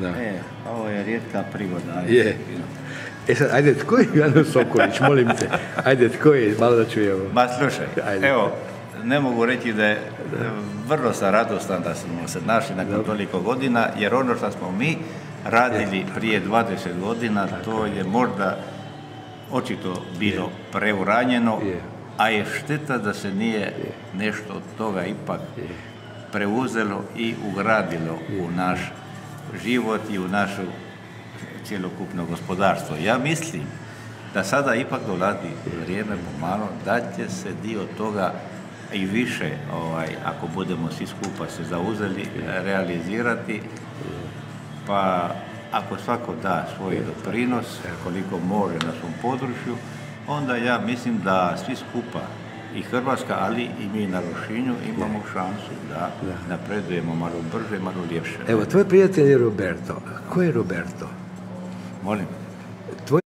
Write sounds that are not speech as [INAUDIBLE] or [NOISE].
Da. E, ovo je rijetka prigoda. Je. E sad, ajde, tko je Jano Sokolić, [LAUGHS] molim te? Ajde, tko je, malo da čujemo. Ma slušaj, Ajde. evo, ne mogu reći da je vrlo sam radostan da smo se našli nakon toliko godina, jer ono što smo mi radili prije 20 godina, to je možda očito bilo preuranjeno, Je. a je šteta da se nije nešto od toga ipak preuzelo i ugradilo u naš život i u našu cjelokupno gospodarstvo. Ja mislim da sada ipak dolazi vrijeme pomalo da će se dio toga i više, ovaj, ako budemo svi skupa se zauzeli, realizirati. Pa ako svako da svoj doprinos, koliko može na svom području, onda ja mislim da svi skupa i Hrvatska, ali i mi na Rošinju imamo šansu da napredujemo malo brže, malo ljepše. Evo, tvoj prijatelj je Roberto. Ko je Roberto? Molim.